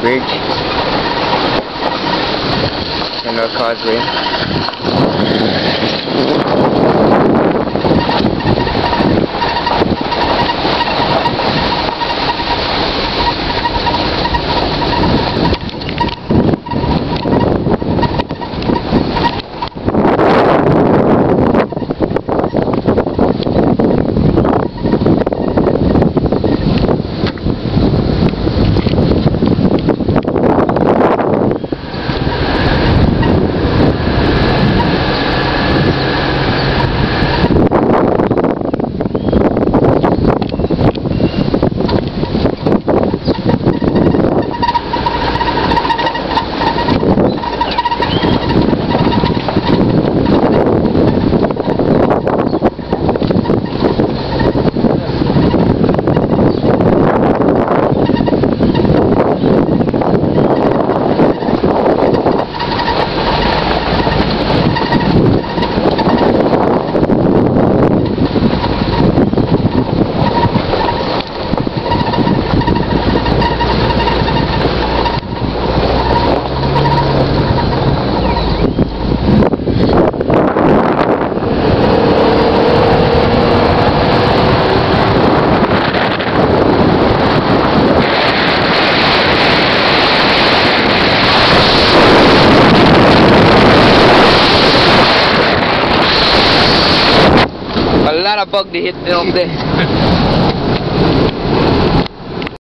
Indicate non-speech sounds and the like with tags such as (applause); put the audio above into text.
bridge and our causeway. lot of bug to hit off there. (laughs) (laughs)